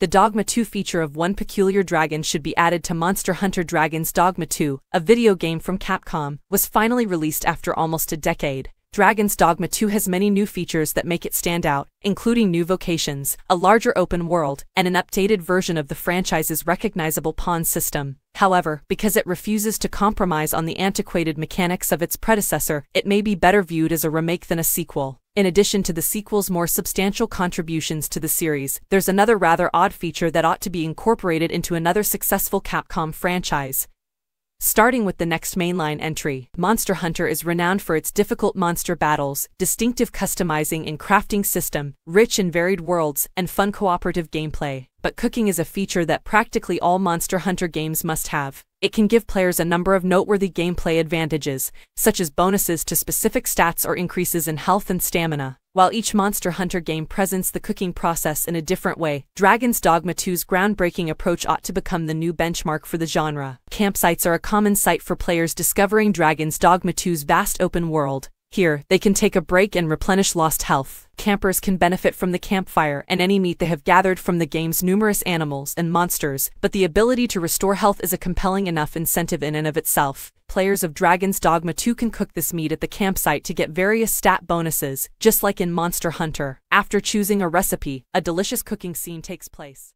the Dogma 2 feature of one peculiar dragon should be added to Monster Hunter Dragon's Dogma 2, a video game from Capcom, was finally released after almost a decade. Dragon's Dogma 2 has many new features that make it stand out, including new vocations, a larger open world, and an updated version of the franchise's recognizable pawn system. However, because it refuses to compromise on the antiquated mechanics of its predecessor, it may be better viewed as a remake than a sequel. In addition to the sequel's more substantial contributions to the series, there's another rather odd feature that ought to be incorporated into another successful Capcom franchise. Starting with the next mainline entry, Monster Hunter is renowned for its difficult monster battles, distinctive customizing and crafting system, rich and varied worlds, and fun cooperative gameplay. But cooking is a feature that practically all Monster Hunter games must have. It can give players a number of noteworthy gameplay advantages, such as bonuses to specific stats or increases in health and stamina. While each Monster Hunter game presents the cooking process in a different way, Dragon's Dogma 2's groundbreaking approach ought to become the new benchmark for the genre. Campsites are a common sight for players discovering Dragon's Dogma 2's vast open world. Here, they can take a break and replenish lost health. Campers can benefit from the campfire and any meat they have gathered from the game's numerous animals and monsters, but the ability to restore health is a compelling enough incentive in and of itself. Players of Dragon's Dogma 2 can cook this meat at the campsite to get various stat bonuses, just like in Monster Hunter. After choosing a recipe, a delicious cooking scene takes place.